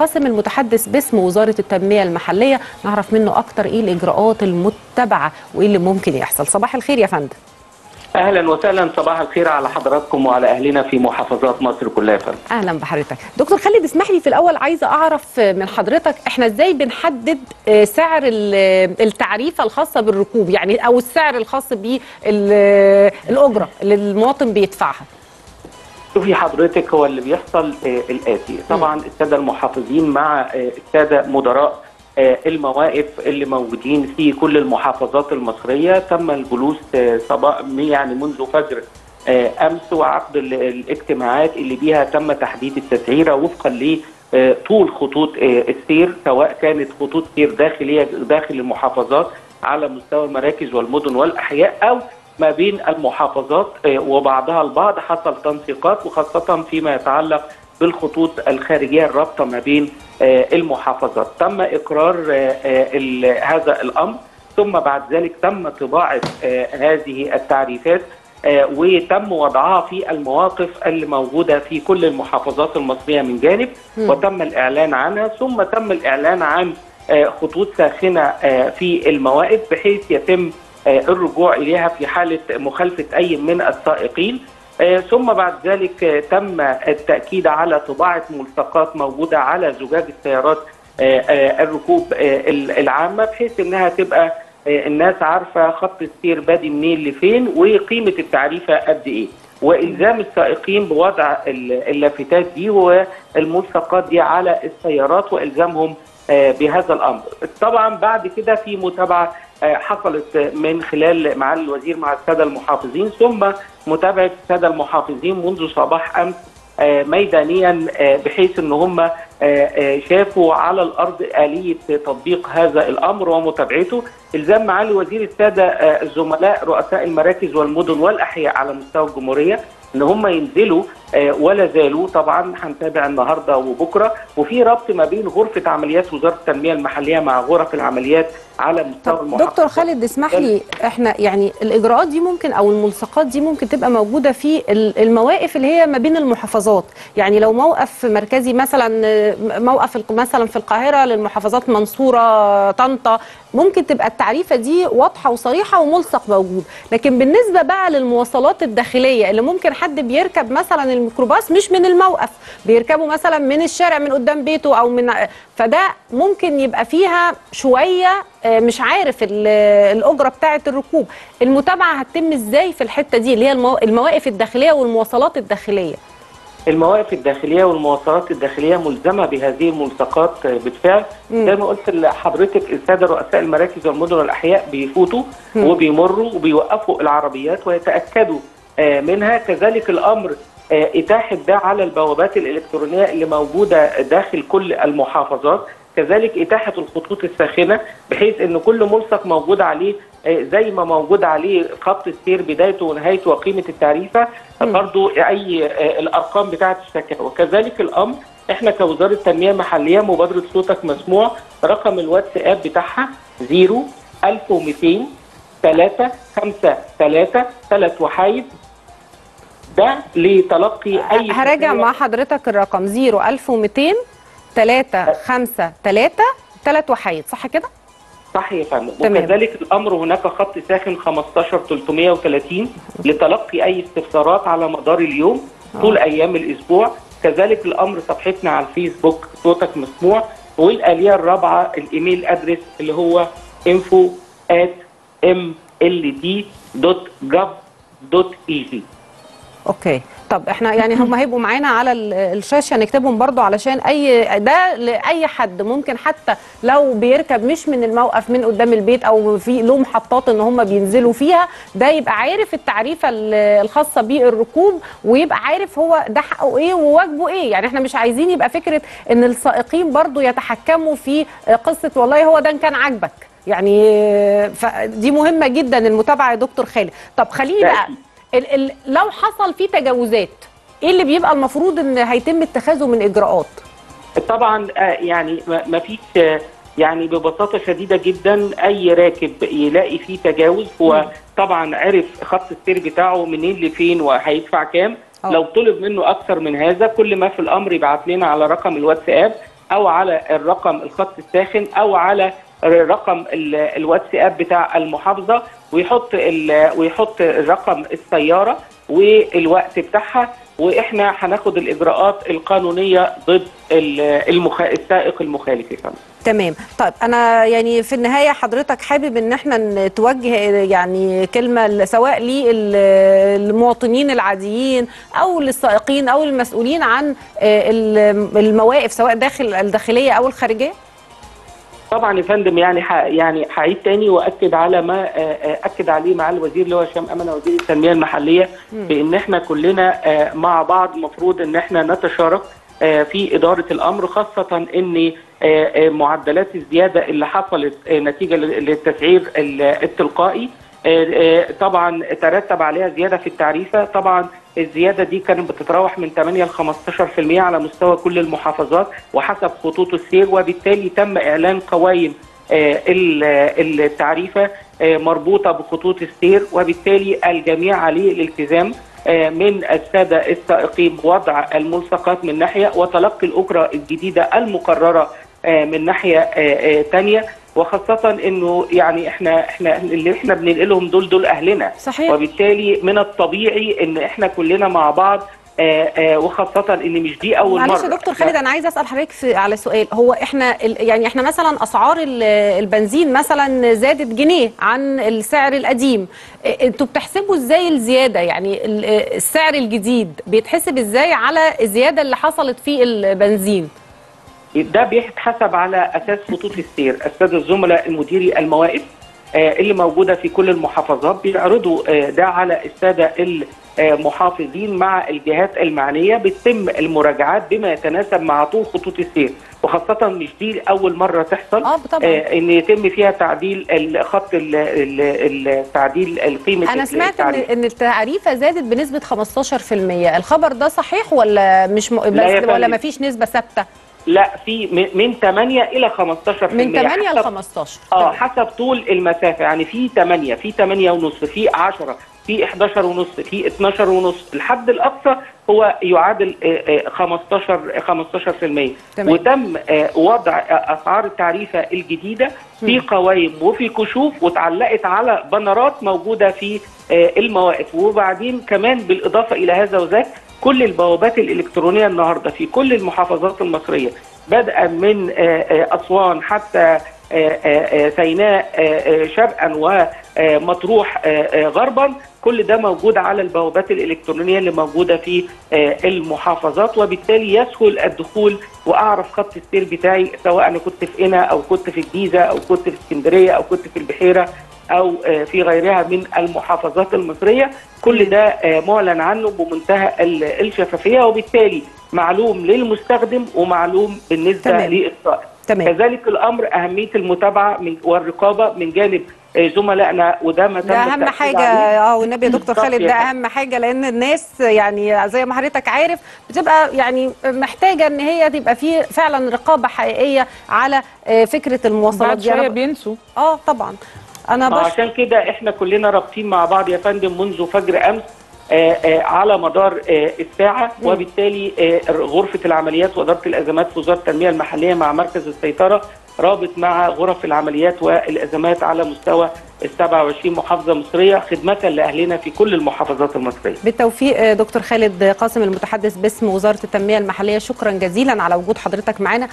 قاسم المتحدث باسم وزارة التنمية المحلية. نعرف منه أكتر إيه الإجراءات المتبعة وإيه اللي ممكن يحصل. صباح الخير يا فندم. أهلا وسهلا. صباح الخير على حضراتكم وعلى أهلنا في محافظات مصر كلها يا فندم. أهلا بحضرتك. دكتور خالد اسمح لي في الأول عايزة أعرف من حضرتك إحنا إزاي بنحدد سعر التعريفة الخاصة بالركوب؟ يعني أو السعر الخاص بالأجرة اللي المواطن بيدفعها. شوفي حضرتك هو اللي بيحصل آه الآتي. طبعا السادة المحافظين مع آه السادة مدراء آه المواقف اللي موجودين في كل المحافظات المصرية. تم الجلوس صباح يعني منذ فجر أمس وعقد الاجتماعات اللي بيها تم تحديد التسعيرة وفقا ل طول خطوط السير سواء كانت خطوط سير داخلية داخل المحافظات على مستوى المراكز والمدن والأحياء أو ما بين المحافظات وبعضها البعض حصل تنسيقات وخاصة فيما يتعلق بالخطوط الخارجية الرابطة ما بين المحافظات. تم إقرار هذا الأمر ثم بعد ذلك تم طباعة هذه التعريفات وتم وضعها في المواقف اللي موجودة في كل المحافظات المصرية من جانب وتم الإعلان عنها ثم تم الإعلان عن خطوط ساخنة في المواقف بحيث يتم الرجوع إليها في حالة مخالفة أي من السائقين. ثم بعد ذلك تم التأكيد على طباعة ملصقات موجودة على زجاج السيارات الركوب العامة بحيث إنها تبقى الناس عارفة خط السير بادي منين لفين وقيمة التعريفة قد إيه. وإلزام السائقين بوضع اللافتات دي والملصقات دي على السيارات وإلزامهم بهذا الأمر. طبعا بعد كده في متابعة حصلت من خلال معالي الوزير مع السادة المحافظين ثم متابعة السادة المحافظين منذ صباح أمس ميدانيا بحيث إن هم شافوا على الأرض آلية تطبيق هذا الأمر ومتابعته. إلزام معالي وزير السادة الزملاء رؤساء المراكز والمدن والأحياء على مستوى الجمهورية إن هم ينزلوا ولا زالوا. طبعا هنتابع النهارده وبكرة. وفي ربط ما بين غرفة عمليات وزارة التنمية المحلية مع غرف العمليات على مستوى المحافظات دكتور خالد اسمح لي إحنا يعني الإجراءات دي ممكن أو الملصقات دي ممكن تبقى موجودة في المواقف اللي هي ما بين المحافظات. يعني لو موقف مركزي مثلا موقف مثلا في القاهرة للمحافظات منصورة طنطا ممكن تبقى التعريفة دي واضحة وصريحة وملصق موجود. لكن بالنسبة بقى للمواصلات الداخلية اللي ممكن حد بيركب مثلا الميكروباص مش من الموقف. بيركبه مثلا من الشارع من قدام بيته أو من فده ممكن يبقى فيها شوية مش عارف الأجرة بتاعه الركوب. المتابعة هتتم إزاي في الحتة دي؟ اللي هي المواقف الداخلية والمواصلات الداخلية. المواقف الداخلية والمواصلات الداخلية ملزمة بهذه الملصقات بالفعل. زي ما قلت لحضرتك السادة رؤساء المراكز والمدن والأحياء بيفوتوا مم. وبيمروا وبيوقفوا العربيات ويتأكدوا منها. كذلك الأمر إتاحة ده على البوابات الإلكترونية اللي موجودة داخل كل المحافظات. كذلك إتاحة الخطوط الساخنة بحيث إن كل ملصق موجود عليه زي ما موجود عليه خط السير بدايته ونهايته وقيمة التعريفة برضو أي الأرقام بتاعة الشكاوى وكذلك الأمر إحنا كوزارة التنمية المحلية مبادرة صوتك مسموع رقم الواتساب بتاعها 0 1200 3 5 3 3 وحايد ده لتلقي أي هراجع مع حضرتك الرقم 0 1200 3 5 3 3 وحيد صح كده؟ صح يا فندم وكذلك الأمر هناك خط ساخن 15 330 لتلقي أي استفسارات على مدار اليوم طول أيام الأسبوع. كذلك الأمر صفحتنا على الفيسبوك صوتك مسموع. والآلية الرابعة الإيميل ادرس اللي هو info at mld.gov.eg أوكي. طب إحنا يعني هم هيبقوا معانا على الشاشه نكتبهم برضو علشان اي ده لأي حد ممكن حتى لو بيركب مش من الموقف من قدام البيت أو في له محطات إن هم بينزلوا فيها ده يبقى عارف التعريفة الخاصة بالركوب ويبقى عارف هو ده حقه إيه وواجبه إيه. يعني إحنا مش عايزين يبقى فكرة إن السائقين برضو يتحكموا في قصة والله هو ده إن كان عاجبك. يعني دي مهمة جدا المتابعة يا دكتور خالد. طب خليني بقى ال ال لو حصل فيه تجاوزات إيه اللي بيبقى المفروض إن هيتم اتخاذه من إجراءات؟ طبعا يعني ما فيش يعني ببساطة شديدة جدا أي راكب يلاقي فيه تجاوز. هو طبعا عرف خط السير بتاعه منين لفين وهيدفع كام. أوه. لو طلب منه أكثر من هذا كل ما في الأمر يبعت لنا على رقم الواتساب أو على الرقم الخط الساخن أو على رقم ال- الواتساب بتاع المحافظة ويحط ويحط رقم السيارة والوقت بتاعها وإحنا هناخد الإجراءات القانونية ضد ال- المخ... السائق المخالف يا فندم. تمام طيب أنا يعني في النهاية حضرتك حابب إن إحنا ن- توجه يعني كلمة سواء للمواطنين العاديين أو للسائقين أو المسؤولين عن آه، ال- المواقف سواء داخل الداخلية أو الخارجية طبعا يا فندم يعني ح... يعني هعيد تاني وأكد على ما آه، آه، أكد عليه مع الوزير اللي هو هشام أمنة وزير التنمية المحلية بإن إحنا كلنا آه، مع بعض المفروض إن إحنا نتشارك في إدارة الأمر خاصة إن معدلات الزيادة اللي حصلت نتيجة لل- للتسعير ال- التلقائي طبعا ترتب عليها زيادة في التعريفة طبعا الزيادة دي كانت بتتراوح من 8 ل 15% على مستوى كل المحافظات وحسب خطوط السير وبالتالي تم إعلان قوائم آه، ال- التعريفة آه، مربوطة بخطوط السير وبالتالي الجميع عليه الالتزام آه، من السادة السائقين بوضع الملصقات من ناحية وتلقي الأجرة الجديدة المقررة آه، من ناحية ثانية وخاصة إنه يعني إحنا إحنا اللي إحنا بننقلهم دول دول أهلنا. صحيح. وبالتالي من الطبيعي إن إحنا كلنا مع بعض آه، آه، وخاصة إن مش دي أول مره معلش يا دكتور خالد أنا عايزة أسأل حضرتك على سؤال. هو إحنا يعني إحنا مثلا أسعار ال- البنزين مثلا زادت جنيه عن السعر القديم. إنتوا بتحسبوا إزاي الزيادة؟ يعني ال- السعر الجديد بيتحسب إزاي على الزيادة اللي حصلت في البنزين؟ ده بيتحسب على أساس خطوط السير. الساده الزملاء المديري المواقف آه، اللي موجودة في كل المحافظات بيعرضوا آه، ده على السادة المحافظين مع الجهات المعنية بتتم المراجعات بما يتناسب مع طول خطوط السير. وخاصة مش دي أول مرة تحصل آه طبعا. آه، إن يتم فيها تعديل الخط ال- ال- التعديل القيمة أنا سمعت إن التعريف. إن التعريفة زادت بنسبة 15% الخبر ده صحيح ولا مش م... ولا فندم. ما فيش نسبة ثابتة؟ لا في من- من 8 إلى 15% من 8 ل حسب- 15 آه حسب طول المسافة. يعني في 8 في 8 ونص في 10 في 11 ونص في 12 ونص. الحد الأقصى هو يعادل آه، آه، 15 15% تمام. وتم آه، وضع آه، أسعار التعريفة الجديدة في قوائم وفي كشوف واتعلقت على بنرات موجودة في آه، المواقف. وبعدين كمان بالإضافة إلى هذا وذاك كل البوابات الإلكترونية النهارده في كل المحافظات المصرية بدءا من آه، آه، أسوان حتى آه، سيناء شرقا ومطروح غربا كل ده موجود على البوابات الإلكترونية اللي موجودة في المحافظات وبالتالي يسهل الدخول وأعرف خط السير بتاعي سواء أنا كنت في قنا أو كنت في الجيزة أو كنت في اسكندرية أو كنت في البحيرة. أو آه، في غيرها من المحافظات المصرية كل ده آه، معلن عنه بمنتهى ال- الشفافية وبالتالي معلوم للمستخدم ومعلوم بالنسبة تمام. للسائق تمام كذلك الأمر أهمية المتابعة من والرقابة من جانب آه، زملائنا وده ما تم ده اهم حاجة عليه. آه والنبي يا دكتور خالد ده. أهم حاجة لأن الناس يعني زي ما حضرتك عارف بتبقى يعني محتاجة إن هي تبقى في فعلا رقابة حقيقية على فكرة المواصلات بعد دي شوية بينسوا آه طبعا أنا بش... عشان كده إحنا كلنا رابطين مع بعض يا فندم منذ فجر أمس آه، آه، على مدار آه، الساعة وبالتالي غرفة العمليات وإدارة الأزمات في وزارة التنمية المحلية مع مركز السيطرة رابط مع غرف العمليات والأزمات على مستوى ال 27 محافظة مصرية خدمة لأهلنا في كل المحافظات المصرية. بالتوفيق دكتور خالد قاسم المتحدث باسم وزارة التنمية المحلية شكرا جزيلا على وجود حضرتك معنا